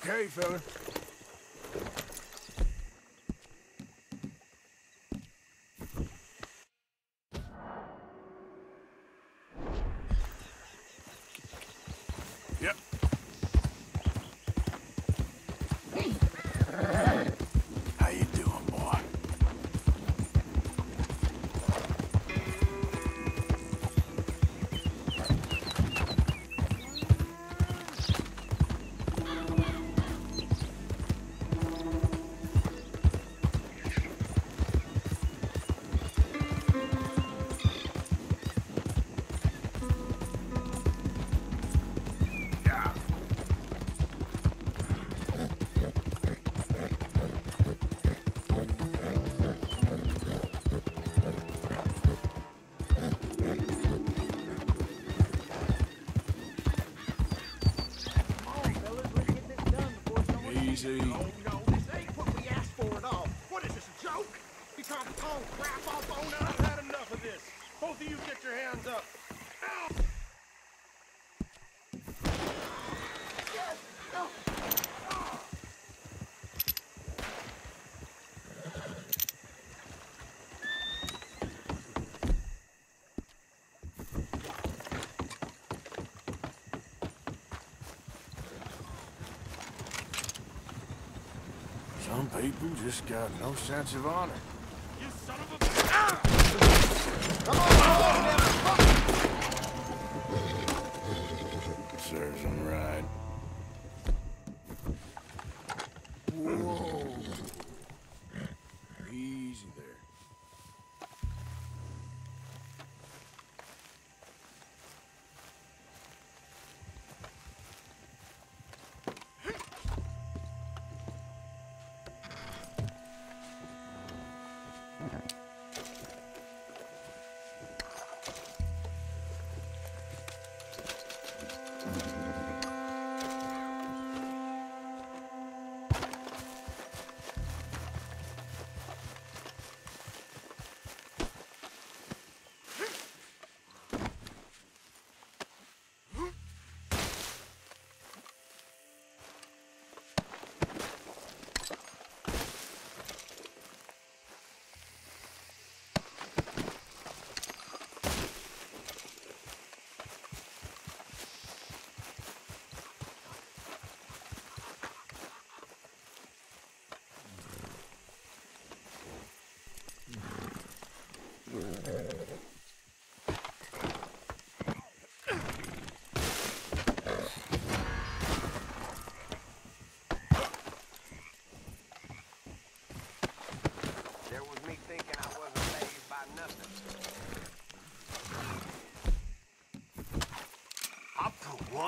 Okay, fella. People just got no sense of honor. You son of a... Serves them right.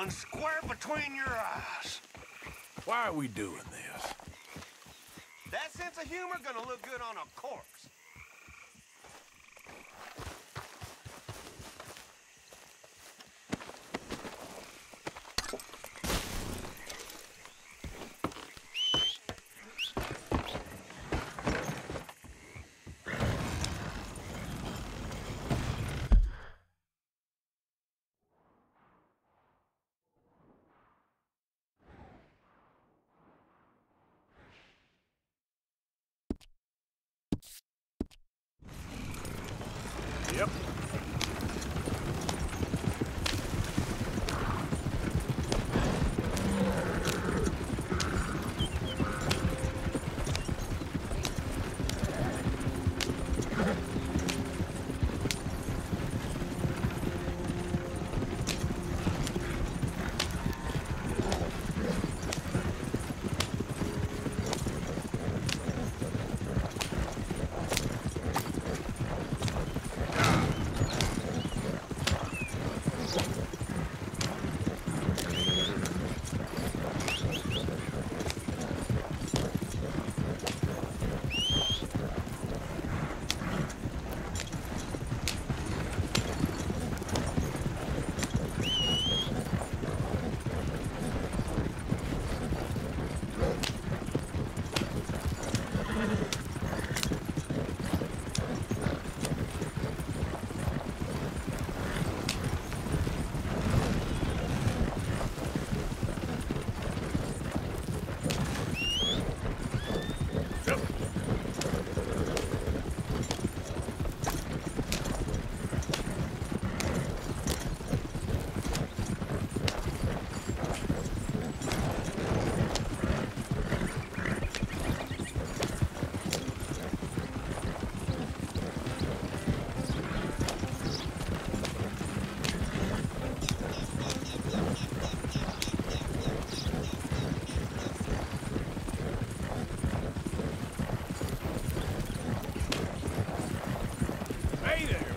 One square between your eyes. Why are we doing this? That sense of humor gonna look good on a corpse.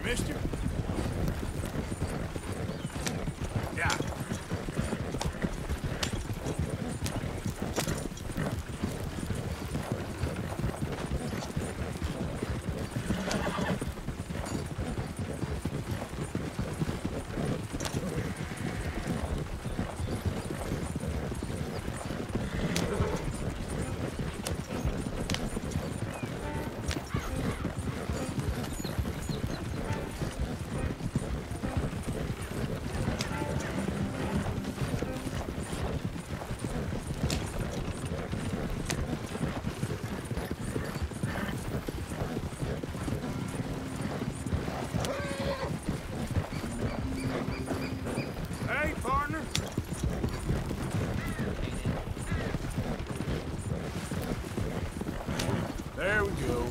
Mister. Yeah. Hey, partner. There we go.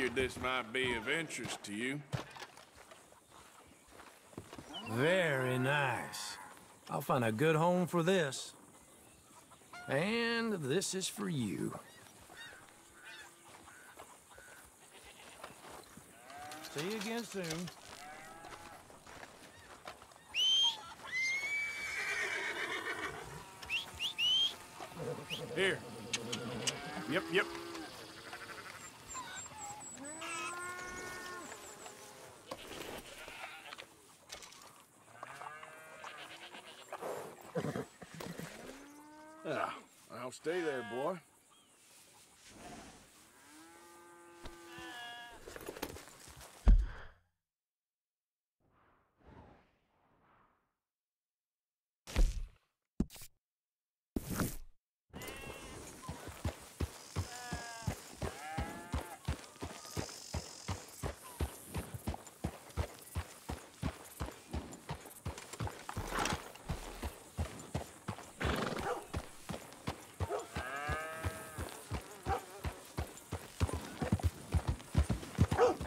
Figured this might be of interest to you. Very nice. I'll find a good home for this. And this is for you. See you again soon. Here. Yep, yep. Ah, I'll stay there, boy.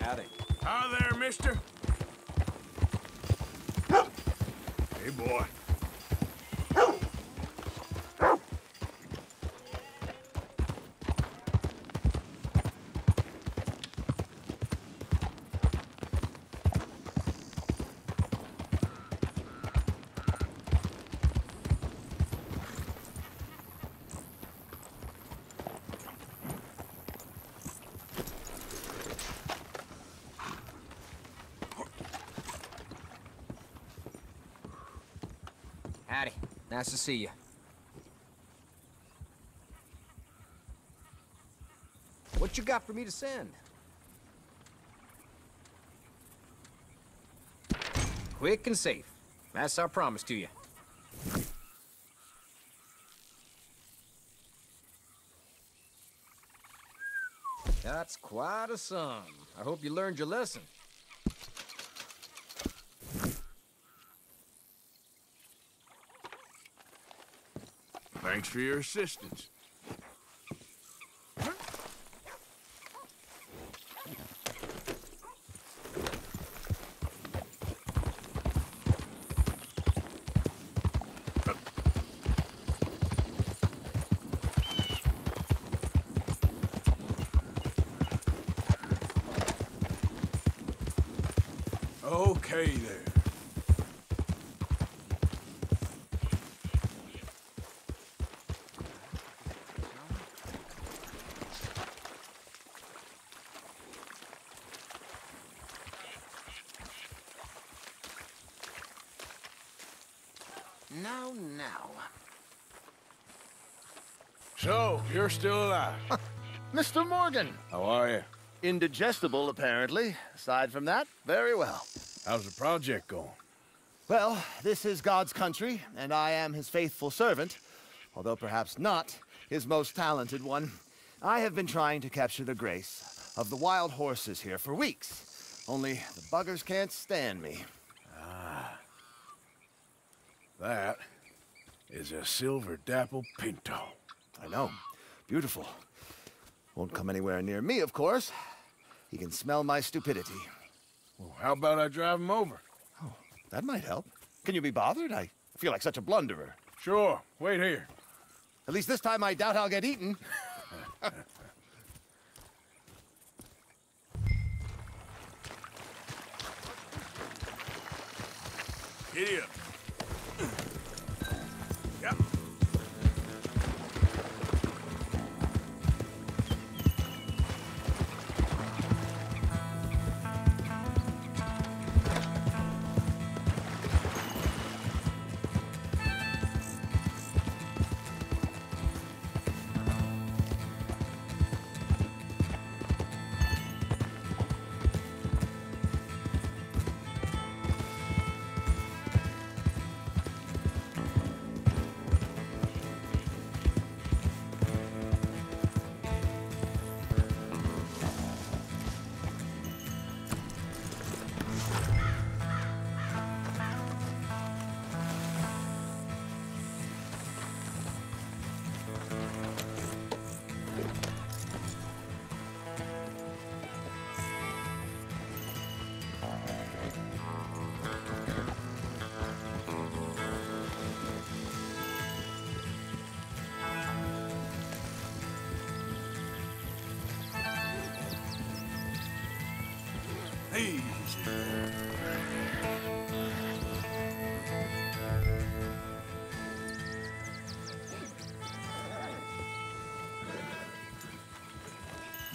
Howdy. Hi there, mister. Hey, boy. Nice to see you. What you got for me to send? Quick and safe. That's our promise to you. That's quite a sum. I hope you learned your lesson. Thanks for your assistance. Okay there. Now, now. So, you're still alive. Mr. Morgan. How are you? Indigestible, apparently. Aside from that, very well. How's the project going? Well, this is God's country, and I am his faithful servant, although perhaps not his most talented one. I have been trying to capture the grace of the wild horses here for weeks. Only the buggers can't stand me. Ah. That is a silver dapple pinto. I know. Beautiful. Won't come anywhere near me, of course. He can smell my stupidity. Well, how about I drive him over? Oh, That might help. Can you be bothered? I feel like such a blunderer. Sure. Wait here. At least this time I doubt I'll get eaten. Giddy up.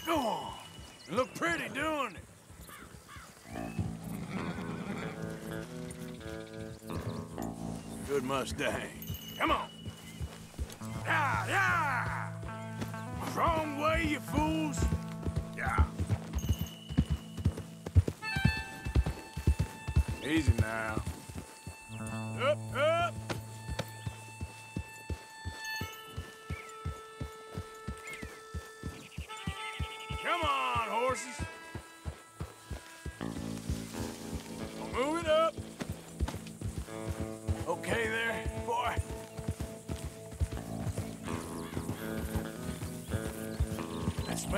Go on. You look pretty doing it. Good Mustang.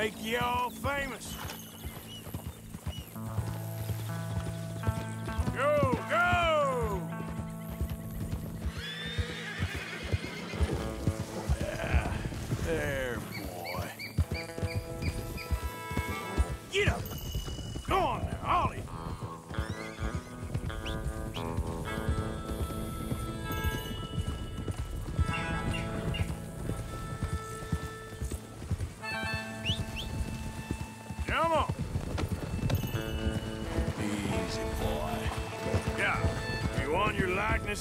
Make you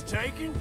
taken?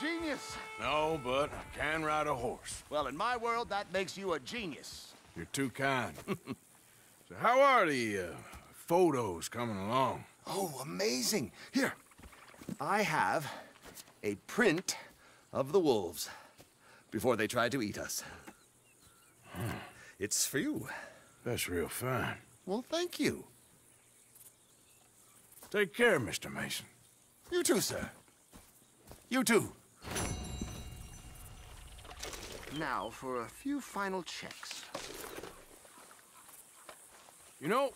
Genius. No, but I can ride a horse. Well, in my world, that makes you a genius. You're too kind. so how are the uh, photos coming along? Oh, amazing. Here, I have a print of the wolves before they tried to eat us. It's for you. That's real fine. Well, thank you. Take care, Mr. Mason. You too, sir. You too. Now for a few final checks. You know,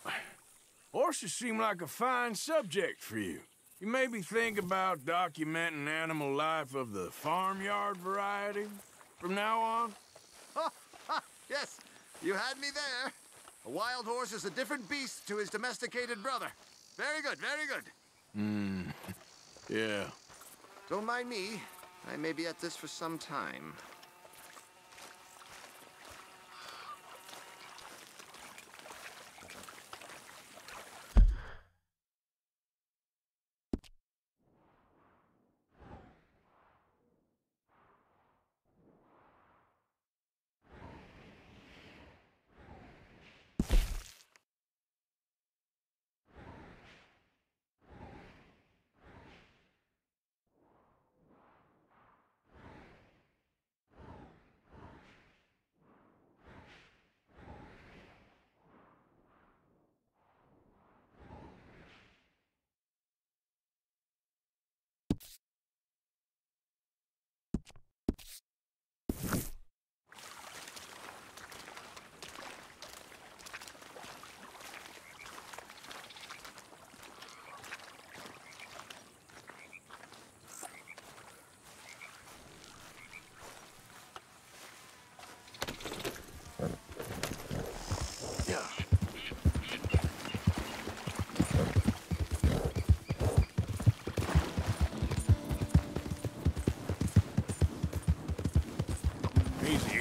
horses seem like a fine subject for you. You maybe think about documenting animal life of the farmyard variety from now on? Yes, you had me there. A wild horse is a different beast to his domesticated brother. Very good, very good. Hmm, yeah. Don't mind me. I may be at this for some time.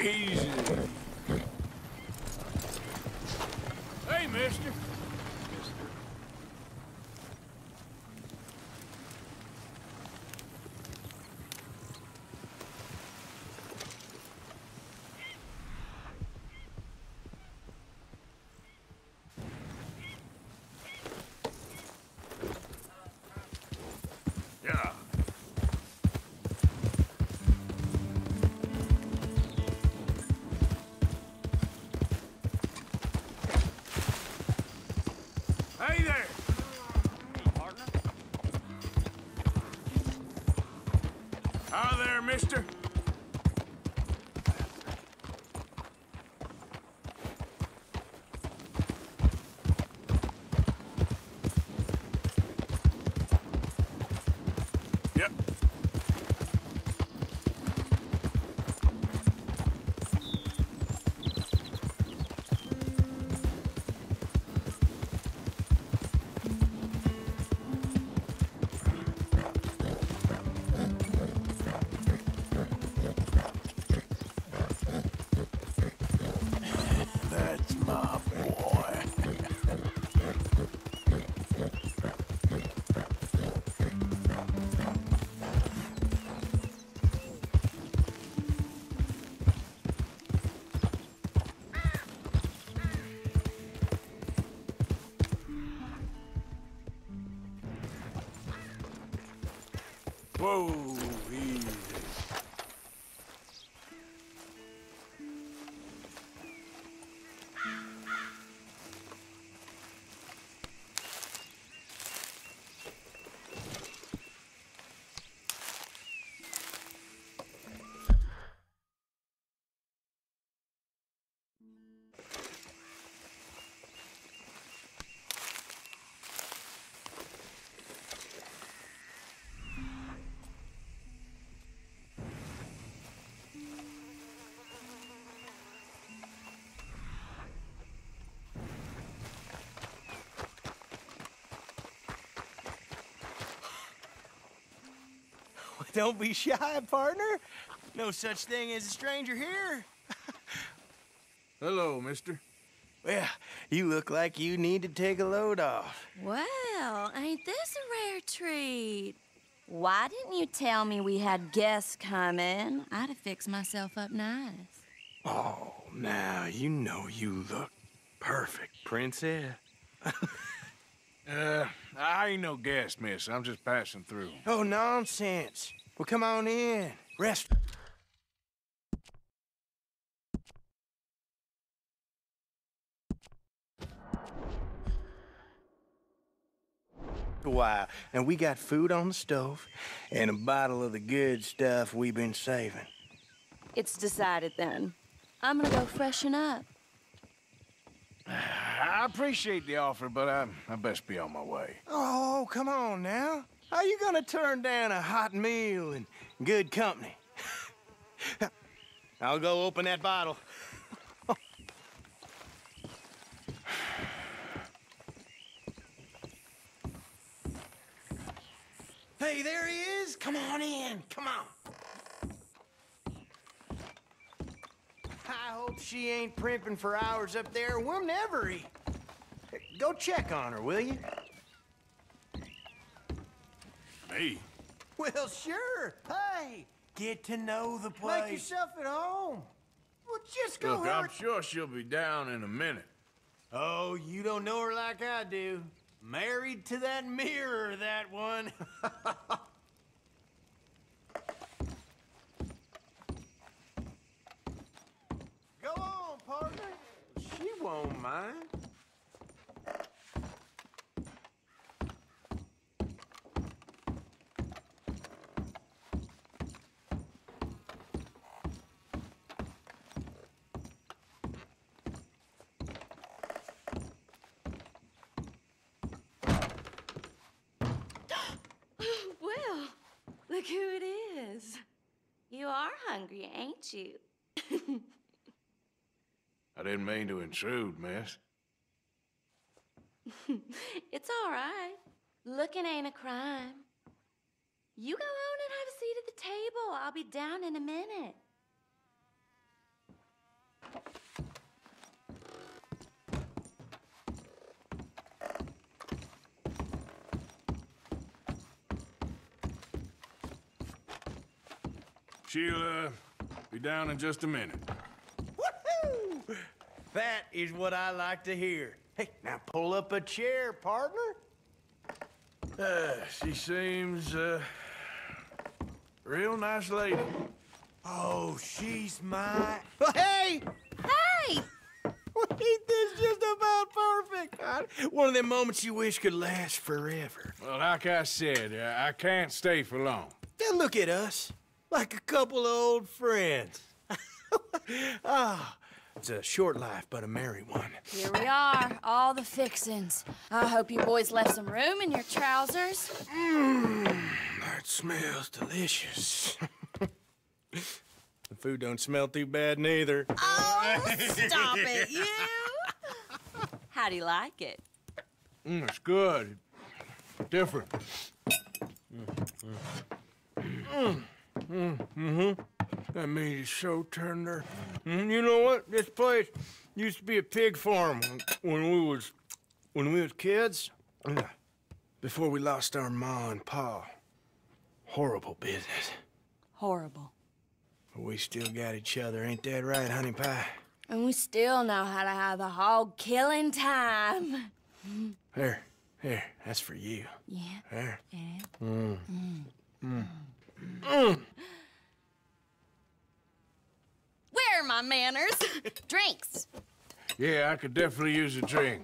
Hey, mister. Whoa, Don't be shy, partner. No such thing as a stranger here. Hello, mister. Well, you look like you need to take a load off. Well, ain't this a rare treat? Why didn't you tell me we had guests coming? I'd have fixed myself up nice. Oh, now you know you look perfect, princess. Uh, I ain't no guest, miss. I'm just passing through. Oh, nonsense. Well, come on in. Rest. A while, and we got food on the stove and a bottle of the good stuff we've been saving. It's decided then. I'm gonna go freshen up. I appreciate the offer, but I, I best be on my way. Oh, come on now. How you gonna turn down a hot meal and good company? I'll go open that bottle. hey, there he is. Come on in. Come on. I hope she ain't primping for hours up there. We'll never eat. Go check on her, will you? Me? Well, sure. Hey, get to know the place. Make yourself at home. Well, just go Look. I'm sure she'll be down in a minute. Oh, you don't know her like I do. Married to that mirror, that one. Go on, partner. She won't mind. Well, look who it is. You are hungry, ain't you? I didn't mean to intrude, miss. It's all right. Looking ain't a crime. You go on and have a seat at the table. I'll be down in a minute. She'll, uh, be down in just a minute. Woohoo! That is what I like to hear. Hey, now pull up a chair, partner. Uh, she seems, uh, real nice lady. Oh, she's my. Hey! Hey! Ain't this just about perfect? God, One of them moments you wish could last forever. Well, like I said, uh, I can't stay for long. Then look at us, like a couple of old friends. ah, it's a short life, but a merry one. Here we are, all the fixins. I hope you boys left some room in your trousers. Mmm, That smells delicious. the food don't smell too bad neither. Oh, stop it, you! How do you like it? Mm, it's good. Different. Mm, mm-hmm. That meat is so tender. Mm, you know what? This place used to be a pig farm when we was when we was kids. Yeah. Before we lost our ma and pa. Horrible business. Horrible. But we still got each other, ain't that right, honey pie? And we still know how to have a hog killing time. Here, here, that's for you. Yeah. There. Where are my manners? Drinks. Yeah, I could definitely use a drink.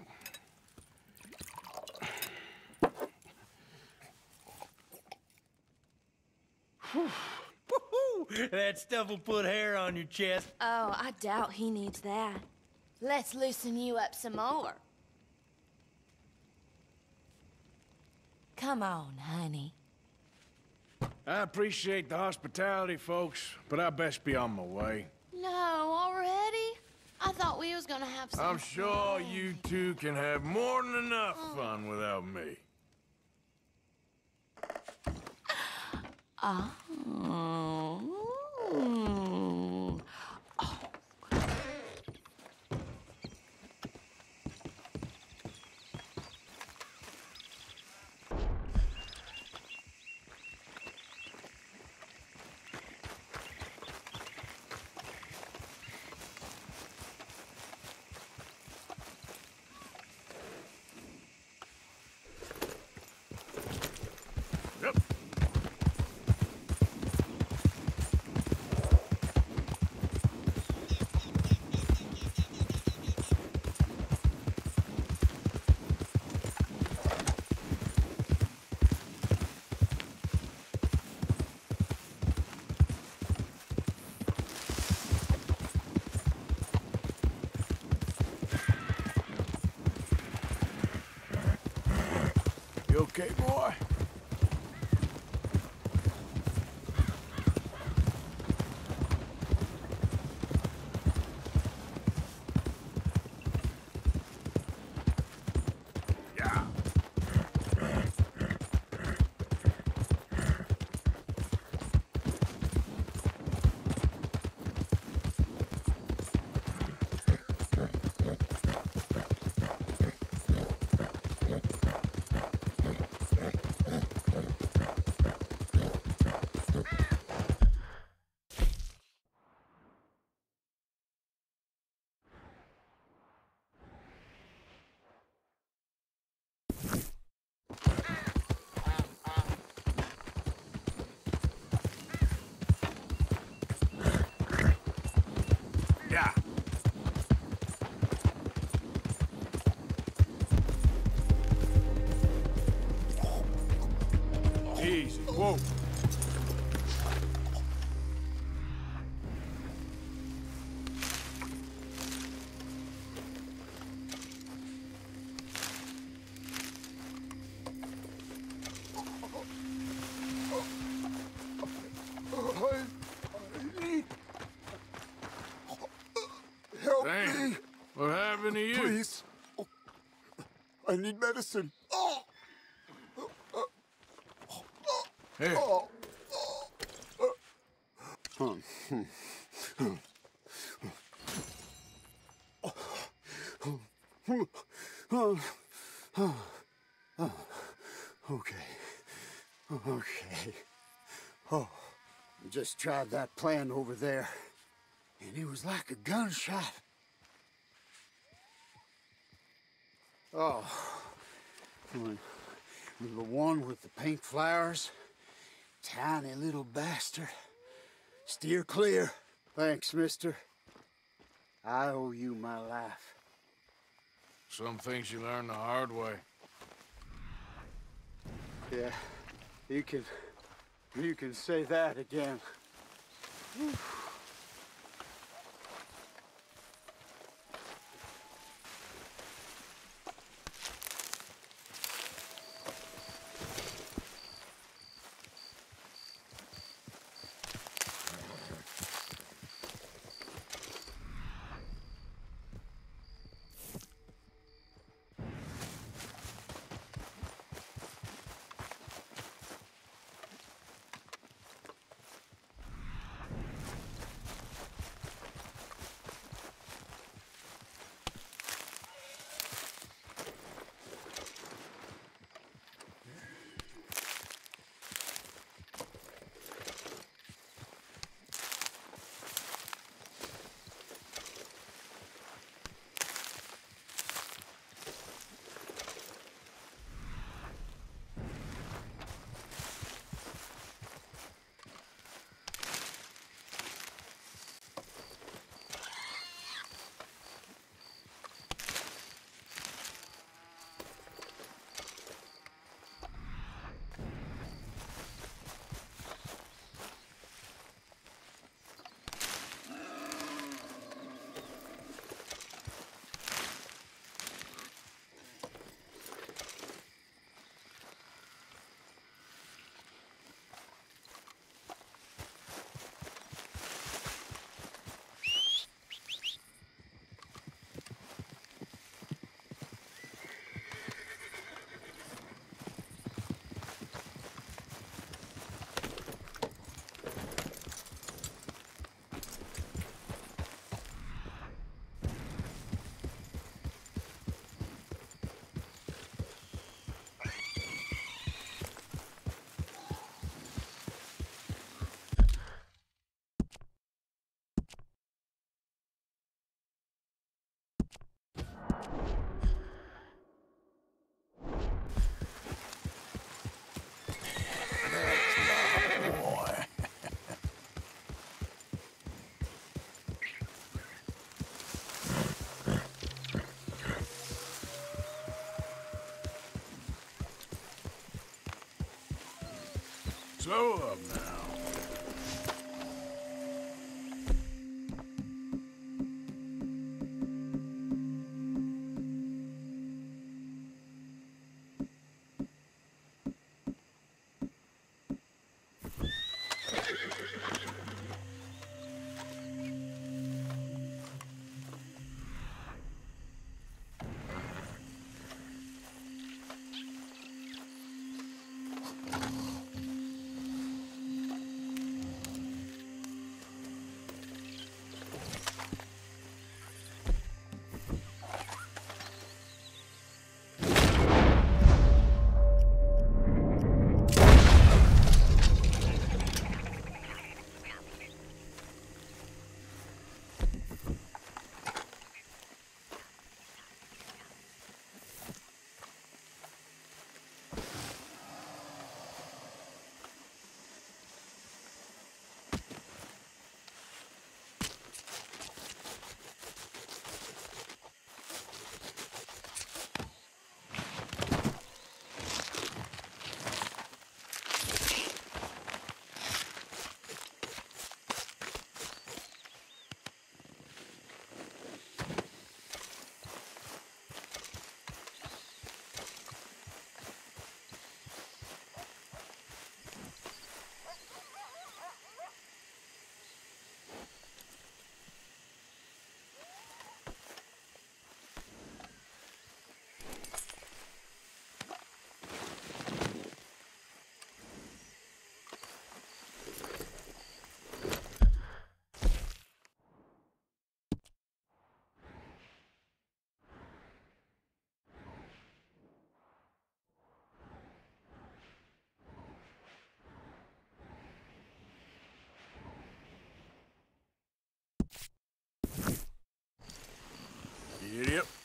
That stuff will put hair on your chest. Oh, I doubt he needs that. Let's loosen you up some more. Come on, honey. I appreciate the hospitality, folks, but I best be on my way. No, already? I thought we was gonna have some I'm sure you two can have more than enough fun without me. Oh. Okay? I need medicine. Oh, Here. okay. Okay. Oh, We just tried that plan over there, and it was like a gunshot. Oh, the one with the pink flowers, tiny little bastard. Steer clear. Thanks, mister. I owe you my life. Some things you learn the hard way. Yeah, you can, you can say that again. Slow up uh, Giddy up.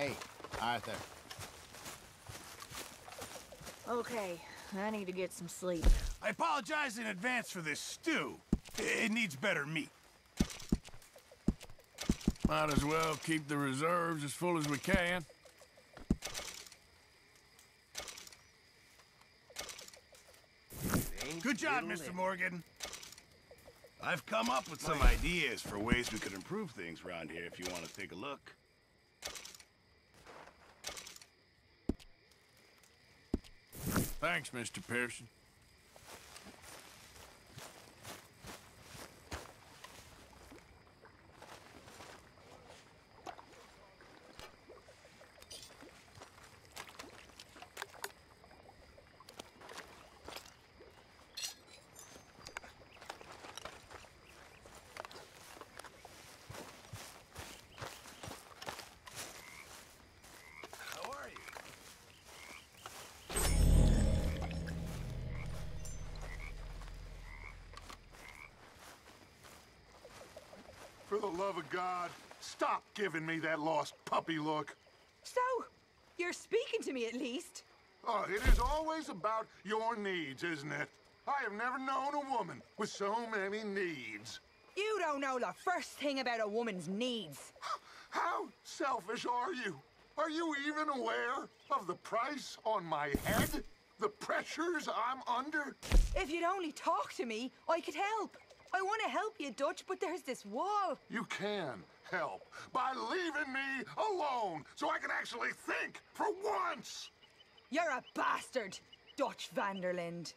Hey, Arthur. Okay, I need to get some sleep. I apologize in advance for this stew. It needs better meat. Might as well keep the reserves as full as we can. Good job, Mr. Morgan. I've come up with some ideas for ways we could improve things around here if you want to take a look. Thanks, Mr. Pearson. How are you? For the love of God, stop giving me that lost puppy look. So, you're speaking to me at least? Oh, it is always about your needs, isn't it? I have never known a woman with so many needs. You don't know the first thing about a woman's needs. How selfish are you? Are you even aware of the price on my head? The pressures I'm under? If you'd only talk to me, I could help. I want to help you, Dutch, but there's this wall. You can help by leaving me alone so I can actually think for once. You're a bastard, Dutch van der Linde.